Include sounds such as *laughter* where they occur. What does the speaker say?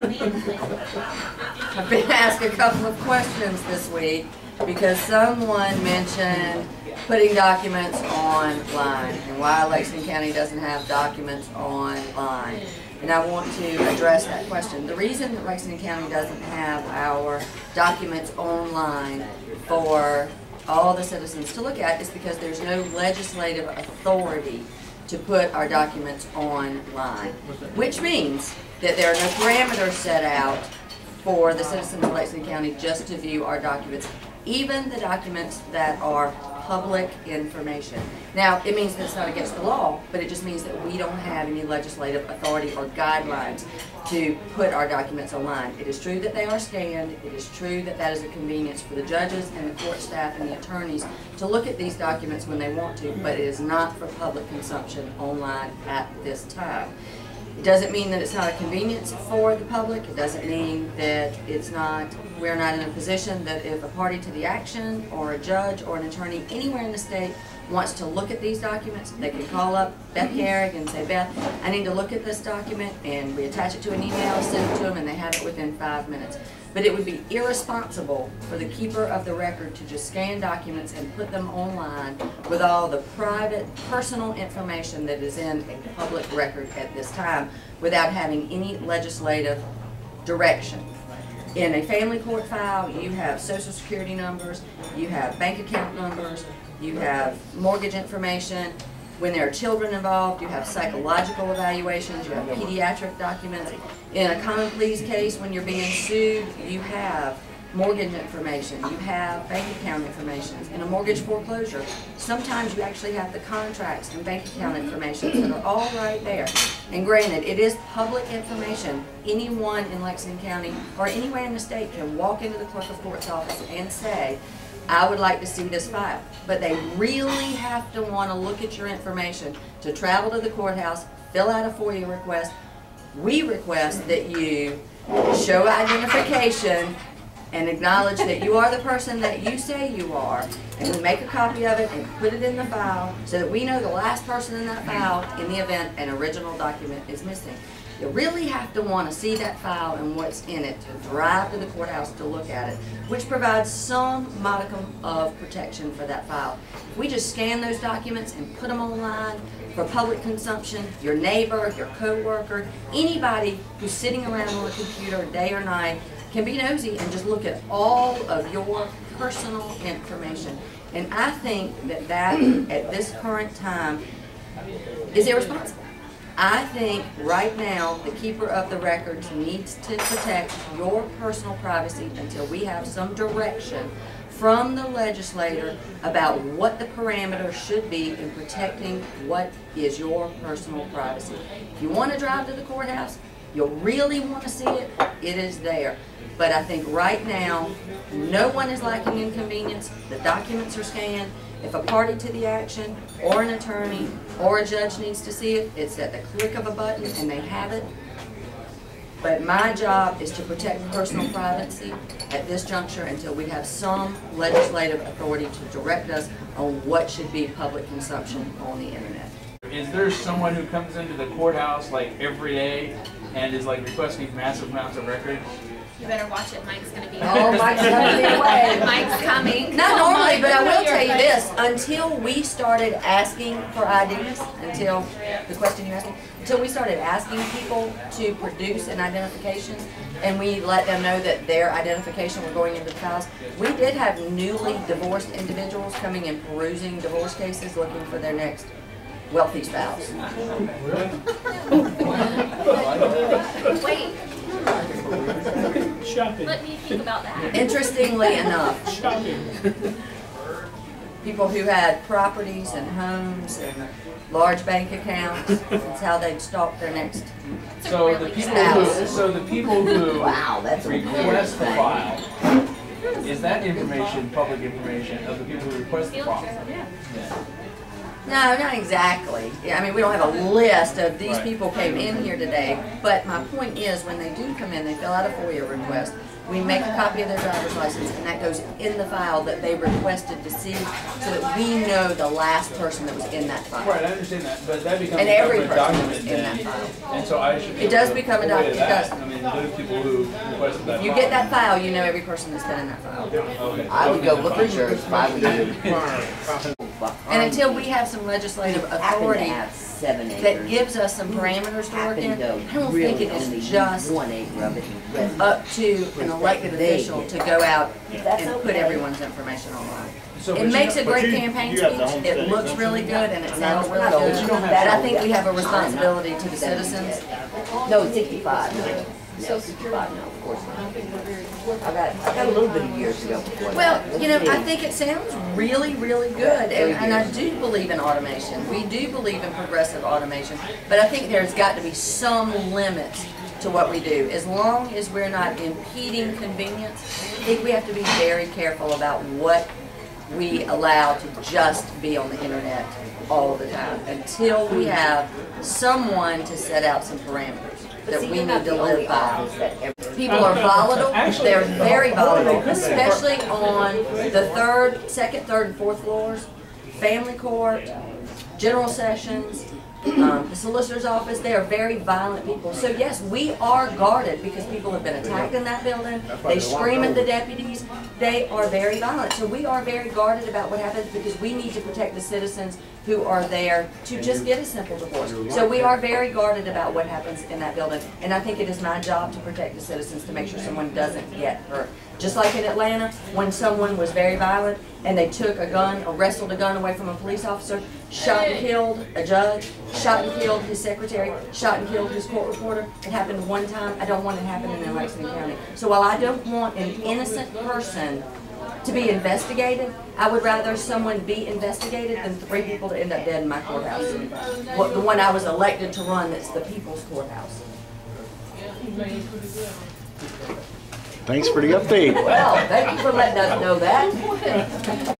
I've been asked a couple of questions this week because someone mentioned putting documents online and why Lexington County doesn't have documents online. And I want to address that question. The reason that Lexington County doesn't have our documents online for all the citizens to look at is because there's no legislative authority to put our documents online, which means that there are no parameters set out for the citizens of Lexington County just to view our documents, even the documents that are public information. Now, it means that it's not against the law, but it just means that we don't have any legislative authority or guidelines to put our documents online. It is true that they are scanned. It is true that that is a convenience for the judges and the court staff and the attorneys to look at these documents when they want to, but it is not for public consumption online at this time. It doesn't mean that it's not a convenience for the public. It doesn't mean that it's not, we're not in a position that if a party to the action or a judge or an attorney anywhere in the state wants to look at these documents, they can call up Beth mm-hmm. Carrigg and say, Beth, I need to look at this document, and we attach it to an email, send it to them, and they have it within five minutes. But it would be irresponsible for the keeper of the record to just scan documents and put them online with all the private, personal information that is in a public record at this time without having any legislative direction. In a family court file, you have social security numbers, you have bank account numbers, you have mortgage information. When there are children involved, you have psychological evaluations, you have pediatric documents. In a common pleas case, when you're being sued, you have mortgage information, you have bank account information. In a mortgage foreclosure, sometimes you actually have the contracts and bank account information that are all right there. And granted, it is public information. Anyone in Lexington County or anywhere in the state can walk into the clerk of court's office and say, I would like to see this file. But they really have to want to look at your information to travel to the courthouse, fill out a FOIA request. We request that you show identification and acknowledge that you are the person that you say you are, and we make a copy of it and put it in the file so that we know the last person in that file in the event an original document is missing. You really have to want to see that file and what's in it to drive to the courthouse to look at it, which provides some modicum of protection for that file. If we just scan those documents and put them online for public consumption, your neighbor, your coworker, anybody who's sitting around on a computer day or night can be nosy and just look at all of your personal information. And I think that that, at this current time, is irresponsible. I think right now, the keeper of the records needs to protect your personal privacy until we have some direction from the legislator about what the parameters should be in protecting what is your personal privacy. If you want to drive to the courthouse, you really want to see it, it is there. But I think right now, no one is lacking in convenience. The documents are scanned. If a party to the action or an attorney or a judge needs to see it, it's at the click of a button and they have it. But my job is to protect personal privacy at this juncture until we have some legislative authority to direct us on what should be public consumption on the internet. Is there someone who comes into the courthouse like every day and is like requesting massive amounts of records? You better watch it. Mike's gonna be. Oh, Mike's coming *laughs* away. Mike's coming. Not Come normally, Mike, but I will tell you face. this, until we started asking for IDs, until, the question you're asking, until we started asking people to produce an identification, and we let them know that their identification were going into the files, we did have newly divorced individuals coming and perusing divorce cases, looking for their next wealthy spouse. Wait, *laughs* Shopping. let me think about that. *laughs* Interestingly enough, Shopping. *laughs* people who had properties and homes and large bank accounts, that's how they'd stalk their next It's a So the people good who, so the people who *laughs* Wow, that's a request the file, is that information public information of the people who request the Field file? yeah. Yeah. No, not exactly. Yeah, I mean, we don't have a list of these Right. people came in here today, but my point is, when they do come in, they fill out a FOIA request. We make a copy of their driver's license, and that goes in the file that they requested to see, so that we know the last person that was in that file. Right, I understand that, but that becomes And a every person document is in that file. And so I should be. It does become a document. it does. I mean, those people who requested that. You file. get that file, you know every person that's been in that file. Okay. I would go look at yours if I were *laughs* you. And until we have some legislative Happen to authority have seven acres. that gives us some parameters to work in, I don't think it only is use just One acre of it. and up to an elected official to go out and put everyone's information online. So, but It you makes a don't- great you- campaign you have the speech, homestead it looks exemption. really good, and it sounds really No, but good. you don't have But I think we have a I'm not. responsibility to the citizens. No, sixty-five. No, sixty-five, no, of course not. I got, I got a little bit of years to go before that. Well, Let's you know. I think it sounds really, really good, and, and I do believe in automation. We do believe in progressive automation, but I think there's got to be some limits to what we do. As long as we're not impeding convenience, I think we have to be very careful about what we allow to just be on the internet all the time, until we have someone to set out some parameters that we need to live by. Office that ever. People are volatile. They're very volatile, especially on the third, second, third, and fourth floors, family court, general sessions, um, the solicitor's office. They are very violent people. So yes, we are guarded because people have been attacked in that building. They scream at the deputies. They are very violent. So we are very guarded about what happens because we need to protect the citizens who are there to just get a simple divorce. So we are very guarded about what happens in that building. And I think it is my job to protect the citizens, to make sure someone doesn't get hurt. Just like in Atlanta, when someone was very violent and they took a gun or wrestled a gun away from a police officer, shot and killed a judge, shot and killed his secretary, shot and killed his court reporter. It happened one time. I don't want it happening in Lexington County. So while I don't want an innocent person to be investigated, I would rather someone be investigated than three people to end up dead in my courthouse. What, the one I was elected to run, that's the people's courthouse. Thanks for the update. Well, thank you for letting us know that.